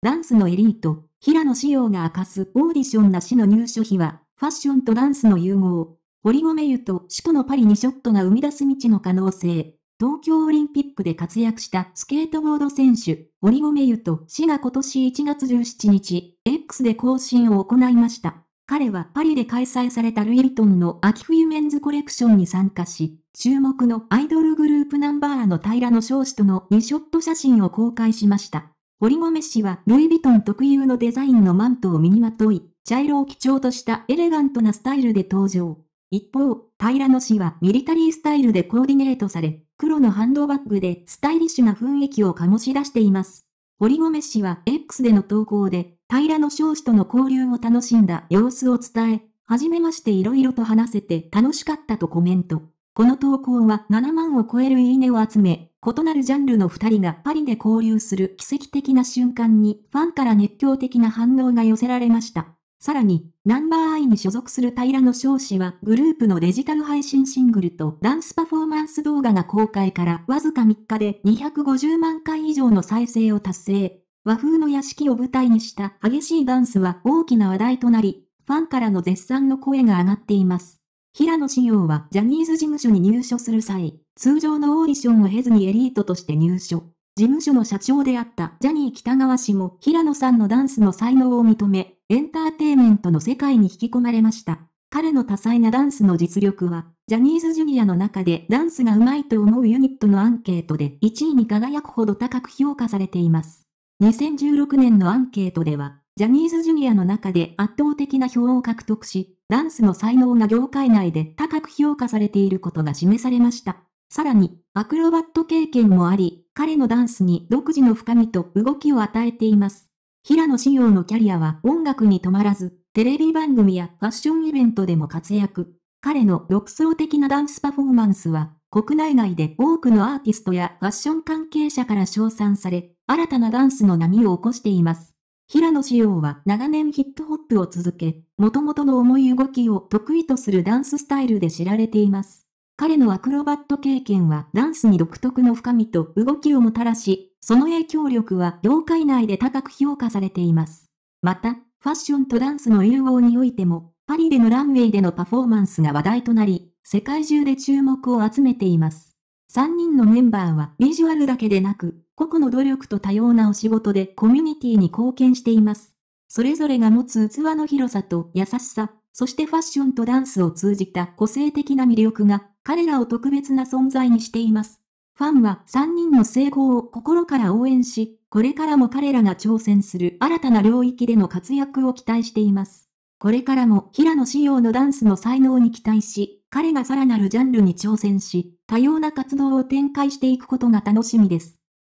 ダンスのエリート、平野紫耀が明かすオーディションなしの入所費は、ファッションとダンスの融合。堀米湯と首都のパリにショットが生み出す未知の可能性。東京オリンピックで活躍したスケートボード選手、堀米湯と氏が今年1月17日、X で更新を行いました。彼はパリで開催されたルイ・ヴィトンの秋冬メンズコレクションに参加し、注目のアイドルグループナンバーの平野翔士との2ショット写真を公開しました。堀米氏はルイ・ヴィトン特有のデザインのマントを身にまとい、茶色を基調としたエレガントなスタイルで登場。一方、平野氏はミリタリースタイルでコーディネートされ、黒のハンドバッグでスタイリッシュな雰囲気を醸し出しています。堀米氏は X での投稿で、平野少子との交流を楽しんだ様子を伝え、はじめまして色々と話せて楽しかったとコメント。この投稿は7万を超えるいいねを集め、異なるジャンルの二人がパリで交流する奇跡的な瞬間にファンから熱狂的な反応が寄せられました。さらに、ナンバーアイに所属する平野翔士はグループのデジタル配信シングルとダンスパフォーマンス動画が公開からわずか3日で250万回以上の再生を達成。和風の屋敷を舞台にした激しいダンスは大きな話題となり、ファンからの絶賛の声が上がっています。平野志陽はジャニーズ事務所に入所する際、通常のオーディションを経ずにエリートとして入所。事務所の社長であったジャニー北川氏も平野さんのダンスの才能を認め、エンターテイメントの世界に引き込まれました。彼の多彩なダンスの実力は、ジャニーズジュニアの中でダンスが上手いと思うユニットのアンケートで1位に輝くほど高く評価されています。2016年のアンケートでは、ジャニーズジュニアの中で圧倒的な票を獲得し、ダンスの才能が業界内で高く評価されていることが示されました。さらに、アクロバット経験もあり、彼のダンスに独自の深みと動きを与えています。平野志陽のキャリアは音楽に止まらず、テレビ番組やファッションイベントでも活躍。彼の独創的なダンスパフォーマンスは、国内外で多くのアーティストやファッション関係者から称賛され、新たなダンスの波を起こしています。平野志陽は長年ヒップホップを続け、元々の重い動きを得意とするダンススタイルで知られています。彼のアクロバット経験はダンスに独特の深みと動きをもたらし、その影響力は業界内で高く評価されています。また、ファッションとダンスの融合においても、パリでのランウェイでのパフォーマンスが話題となり、世界中で注目を集めています。3人のメンバーはビジュアルだけでなく、個々の努力と多様なお仕事でコミュニティに貢献しています。それぞれが持つ器の広さと優しさ、そしてファッションとダンスを通じた個性的な魅力が彼らを特別な存在にしています。ファンは3人の成功を心から応援し、これからも彼らが挑戦する新たな領域での活躍を期待しています。これからも平野仕様のダンスの才能に期待し、彼がさらなるジャンルに挑戦し、多様な活動を展開していくことが楽しみです。